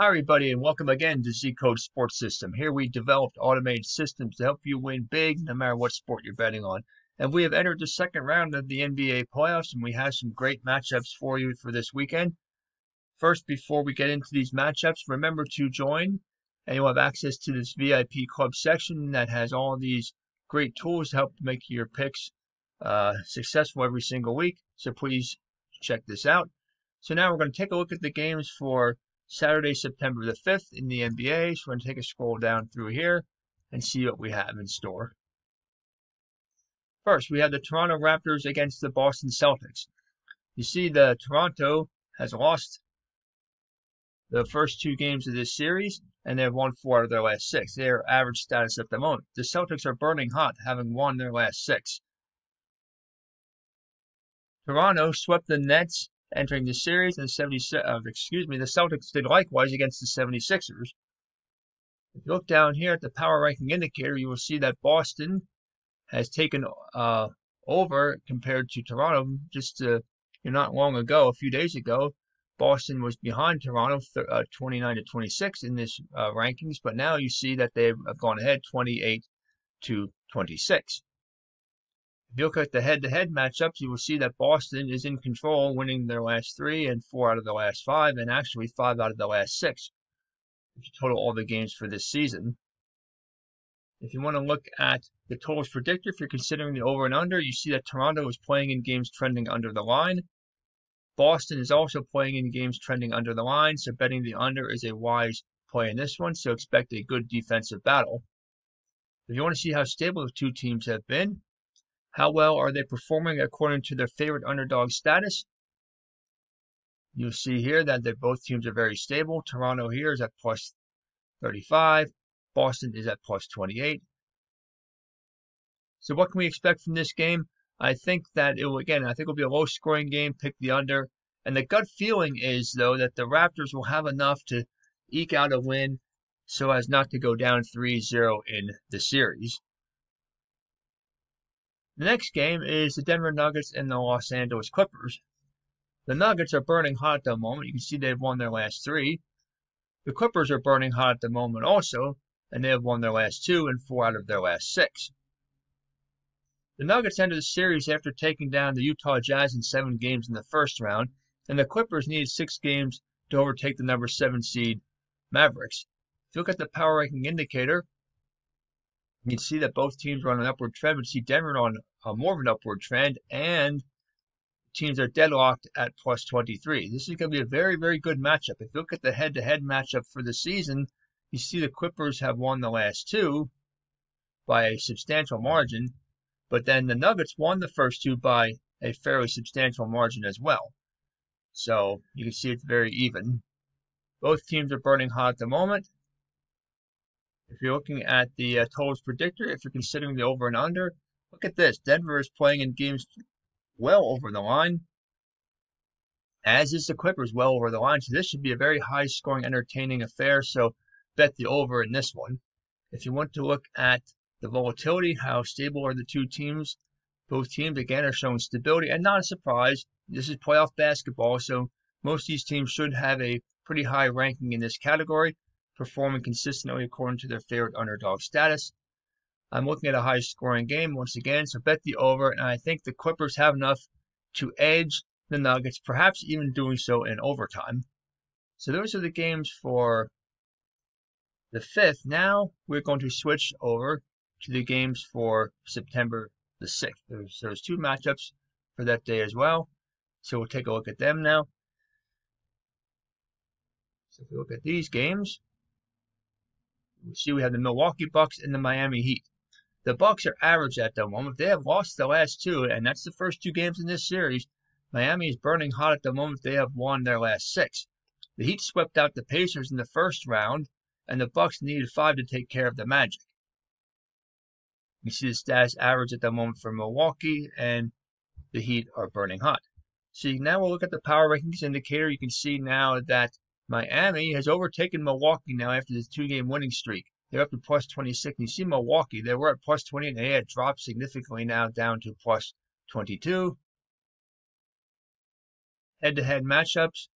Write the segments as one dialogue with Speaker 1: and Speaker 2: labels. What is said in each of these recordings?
Speaker 1: Hi, everybody, and welcome again to Z Code Sports System. Here we developed automated systems to help you win big no matter what sport you're betting on. And we have entered the second round of the NBA playoffs, and we have some great matchups for you for this weekend. First, before we get into these matchups, remember to join, and you'll have access to this VIP club section that has all these great tools to help make your picks uh, successful every single week. So please check this out. So now we're going to take a look at the games for Saturday, September the 5th in the NBA. So we're going to take a scroll down through here and see what we have in store. First, we have the Toronto Raptors against the Boston Celtics. You see, the Toronto has lost the first two games of this series, and they've won four out of their last six. Their average status at the moment. The Celtics are burning hot, having won their last six. Toronto swept the Nets entering the series, and the 70, uh, excuse me, the Celtics did likewise against the 76ers. If you look down here at the power ranking indicator, you will see that Boston has taken uh, over compared to Toronto. Just uh, not long ago, a few days ago, Boston was behind Toronto, uh, 29 to 26 in this uh, rankings, but now you see that they have gone ahead 28 to 26. If you look at the head-to-head matchups, you will see that Boston is in control, winning their last three and four out of the last five, and actually five out of the last six. If you total all the games for this season. If you want to look at the totals predictor, if you're considering the over and under, you see that Toronto is playing in games trending under the line. Boston is also playing in games trending under the line, so betting the under is a wise play in this one, so expect a good defensive battle. If you want to see how stable the two teams have been, how well are they performing according to their favorite underdog status? You'll see here that both teams are very stable. Toronto here is at plus 35. Boston is at plus 28. So what can we expect from this game? I think that it will, again, I think it will be a low scoring game, pick the under. And the gut feeling is, though, that the Raptors will have enough to eke out a win so as not to go down 3 0 in the series. The next game is the Denver Nuggets and the Los Angeles Clippers. The Nuggets are burning hot at the moment. You can see they've won their last three. The Clippers are burning hot at the moment also, and they have won their last two and four out of their last six. The Nuggets entered the series after taking down the Utah Jazz in seven games in the first round, and the Clippers needed six games to overtake the number seven seed Mavericks. If you look at the power ranking indicator, you can see that both teams are on an upward trend, but see Denver on a more of an upward trend, and teams are deadlocked at plus 23. This is going to be a very, very good matchup. If you look at the head to head matchup for the season, you see the Clippers have won the last two by a substantial margin, but then the Nuggets won the first two by a fairly substantial margin as well. So you can see it's very even. Both teams are burning hot at the moment. If you're looking at the uh, totals predictor, if you're considering the over and under, look at this. Denver is playing in games well over the line, as is the Clippers well over the line. So this should be a very high scoring, entertaining affair. So bet the over in this one. If you want to look at the volatility, how stable are the two teams? Both teams, again, are showing stability and not a surprise. This is playoff basketball, so most of these teams should have a pretty high ranking in this category performing consistently according to their favorite underdog status. I'm looking at a high scoring game once again, so bet the over, and I think the Clippers have enough to edge the Nuggets, perhaps even doing so in overtime. So those are the games for the 5th. Now we're going to switch over to the games for September the 6th. There's, there's two matchups for that day as well. So we'll take a look at them now. So if we look at these games, we see we have the Milwaukee Bucks and the Miami Heat. The Bucks are average at the moment. They have lost the last two, and that's the first two games in this series. Miami is burning hot at the moment. They have won their last six. The Heat swept out the Pacers in the first round, and the Bucks needed five to take care of the Magic. You see the stats average at the moment for Milwaukee, and the Heat are burning hot. See, now we'll look at the power rankings indicator. You can see now that Miami has overtaken Milwaukee now after this two game winning streak. They're up to plus 26. You see Milwaukee, they were at plus 20 and they had dropped significantly now down to plus 22. Head to head matchups.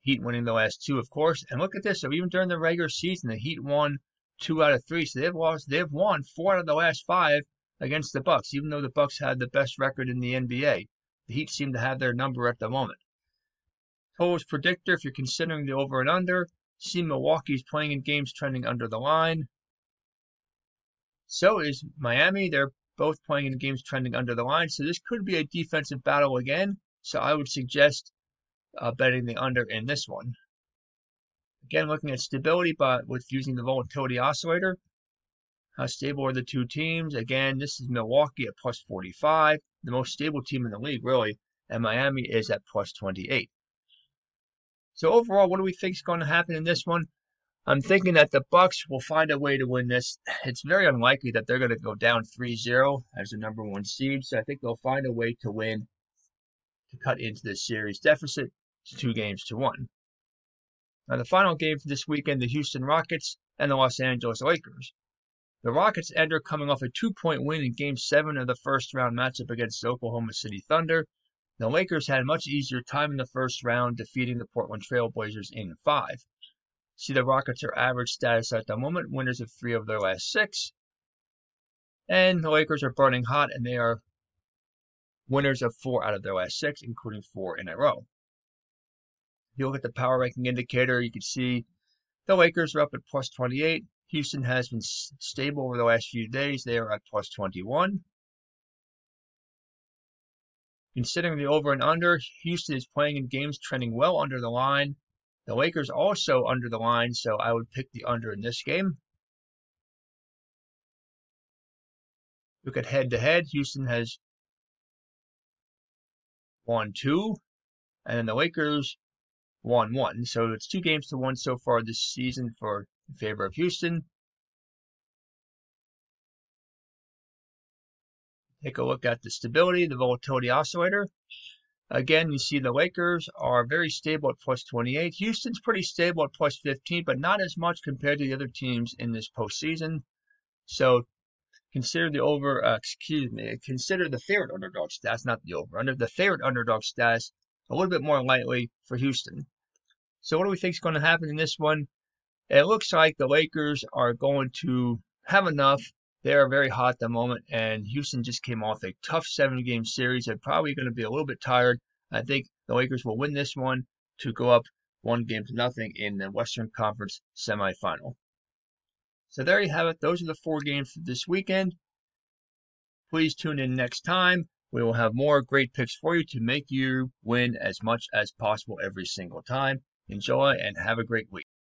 Speaker 1: Heat winning the last two, of course. And look at this. So even during the regular season, the Heat won two out of three. So they've lost. They've won four out of the last five against the Bucks, even though the Bucks had the best record in the NBA. The Heat seem to have their number at the moment. Totals predictor, if you're considering the over and under, see Milwaukee's playing in games trending under the line. So is Miami. They're both playing in games trending under the line. So this could be a defensive battle again. So I would suggest uh, betting the under in this one. Again, looking at stability, but with using the volatility oscillator, how stable are the two teams? Again, this is Milwaukee at plus 45, the most stable team in the league, really, and Miami is at plus 28. So overall, what do we think is going to happen in this one? I'm thinking that the Bucks will find a way to win this. It's very unlikely that they're going to go down 3-0 as the number one seed, so I think they'll find a way to win to cut into this series deficit to two games to one. Now, the final game for this weekend, the Houston Rockets and the Los Angeles Lakers. The Rockets enter coming off a two point win in Game 7 of the first round matchup against the Oklahoma City Thunder. The Lakers had a much easier time in the first round, defeating the Portland Trailblazers in five. See, the Rockets are average status at the moment, winners of three of their last six. And the Lakers are burning hot, and they are winners of four out of their last six, including four in a row. If you look at the power ranking indicator, you can see the Lakers are up at plus 28, Houston has been stable over the last few days. They are at plus 21. Considering the over and under, Houston is playing in games trending well under the line. The Lakers also under the line, so I would pick the under in this game. Look at head to head. Houston has won two, and then the Lakers won one. So it's two games to one so far this season for in favor of Houston. Take a look at the stability, the volatility oscillator. Again, you see the Lakers are very stable at plus 28. Houston's pretty stable at plus 15, but not as much compared to the other teams in this postseason. So consider the over, uh, excuse me, consider the favorite underdog status, not the over, under the favorite underdog status a little bit more lightly for Houston. So what do we think is going to happen in this one? It looks like the Lakers are going to have enough. They are very hot at the moment, and Houston just came off a tough seven game series. They're probably going to be a little bit tired. I think the Lakers will win this one to go up one game to nothing in the Western Conference semifinal. So there you have it. Those are the four games for this weekend. Please tune in next time. We will have more great picks for you to make you win as much as possible every single time. Enjoy and have a great week.